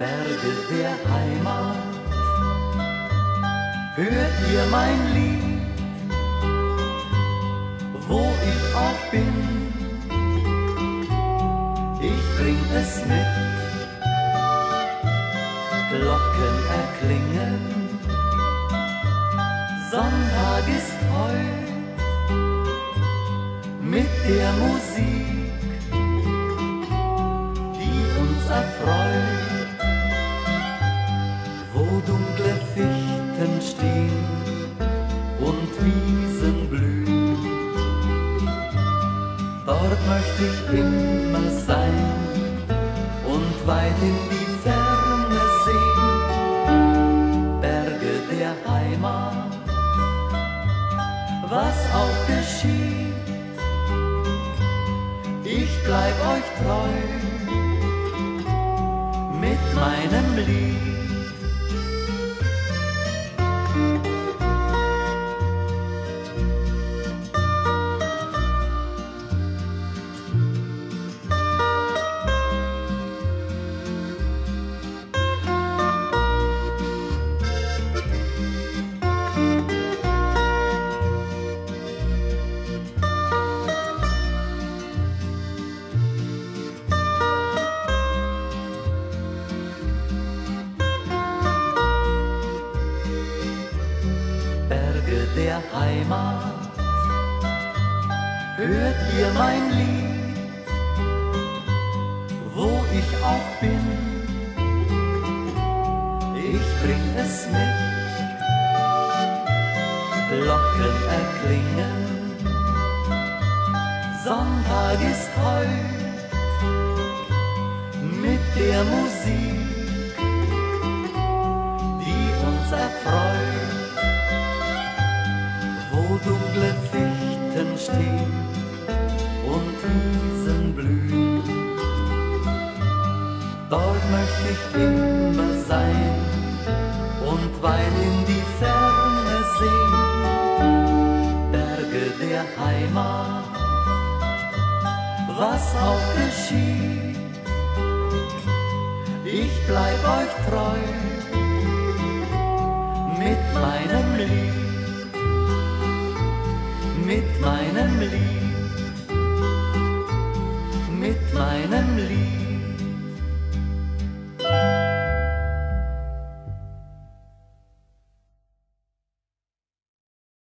Berge der Heimat. Hört ihr mein Lied, wo ich auch bin, ich bring es mit. Glocken erklingen, Sonntag ist heut mit der Musik, die uns erfreut, Dort möchte ich immer sein und weit in die Ferne sehen, Berge der Heimat, was auch geschieht ich bleib euch treu mit meinem Lied. Der Heimat. Hört ihr mein Lied, wo ich auch bin? Ich bring es mit, Glocken erklingen. Sonntag ist heut mit der Musik, dunkle Fichten stehen und Wiesen blühen. Dort möchte ich immer sein und weit in die Ferne sehen, Berge der Heimat, was auch geschieht. Ich bleib euch treu mit meinem Lied, mit meinem Lied.